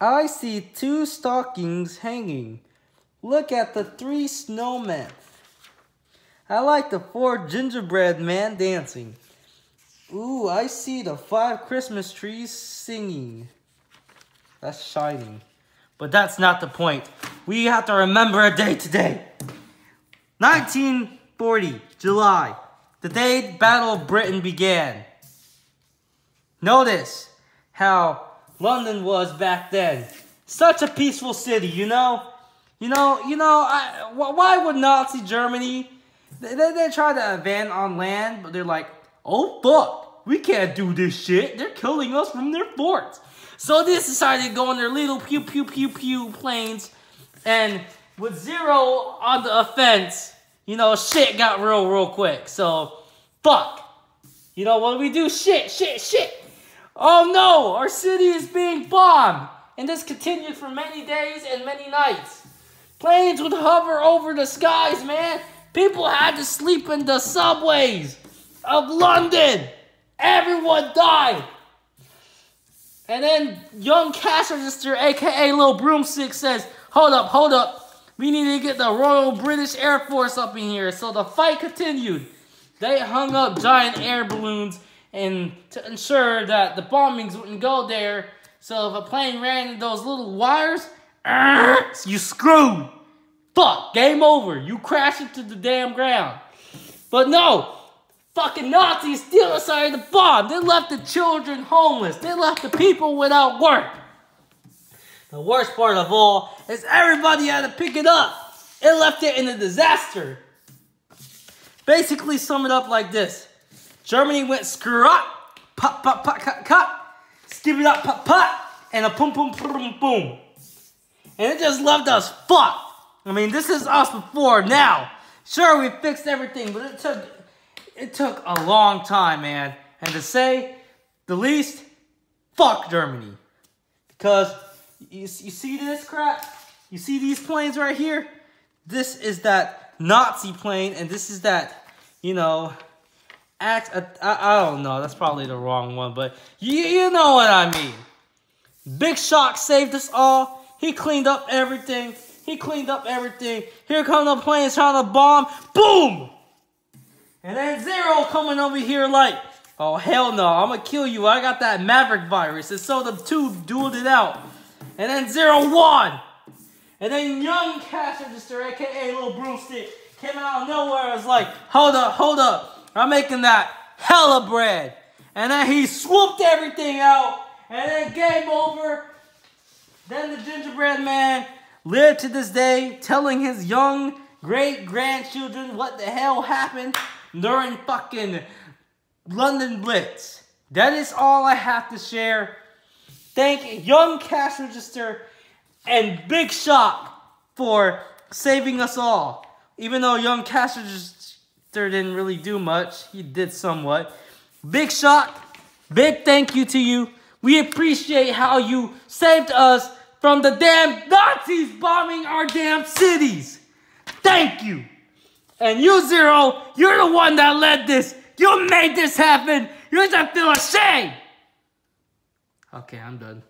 I see two stockings hanging. Look at the three snowmen. I like the four gingerbread man dancing. Ooh, I see the five Christmas trees singing. That's shining. But that's not the point. We have to remember a day today. 1940, July. The day Battle of Britain began. Notice how London was back then. Such a peaceful city, you know? You know, you know, I, why would Nazi Germany, they, they, they try to advance on land, but they're like, oh fuck, we can't do this shit. They're killing us from their forts. So they decided to go on their little pew pew pew pew planes, and with zero on the offense, you know, shit got real real quick. So, fuck. You know, what we do? Shit, shit, shit. Oh no, our city is being bombed. And this continued for many days and many nights. Planes would hover over the skies, man. People had to sleep in the subways of London. Everyone died. And then young cash register, aka Little Broomstick, says, Hold up, hold up. We need to get the Royal British Air Force up in here. So the fight continued. They hung up giant air balloons and to ensure that the bombings wouldn't go there. So if a plane ran into those little wires, you screwed. Fuck, game over. You crash into the damn ground. But no, fucking Nazis still decided to bomb. They left the children homeless. They left the people without work. The worst part of all is everybody had to pick it up. It left it in a disaster. Basically, sum it up like this. Germany went screw up, pop, pop, pop, cut, cut, skip it up, pop, pop, and a boom, boom, boom, boom. And it just left us fucked. I mean, this is us before now. Sure, we fixed everything, but it took it took a long time, man. And to say the least, fuck Germany. Because you, you see this crap? You see these planes right here? This is that Nazi plane, and this is that, you know, act. Uh, I, I don't know. That's probably the wrong one, but you, you know what I mean. Big Shock saved us all. He cleaned up everything. He cleaned up everything. Here come the planes trying to bomb. Boom! And then Zero coming over here like, oh hell no, I'm gonna kill you. I got that Maverick virus. And so the two dueled it out. And then Zero won. And then Young Cash Register, aka Little Broomstick, came out of nowhere. It was like, hold up, hold up. I'm making that hella bread. And then he swooped everything out. And then game over. Then the gingerbread man lived to this day telling his young great grandchildren what the hell happened during fucking London Blitz. That is all I have to share. Thank Young Cash Register and Big Shock for saving us all. Even though Young Cash Register didn't really do much. He did somewhat. Big shot. Big thank you to you. We appreciate how you saved us from the damn Nazis bombing our damn cities. Thank you. And you, Zero, you're the one that led this. You made this happen. You should feel ashamed. Okay, I'm done.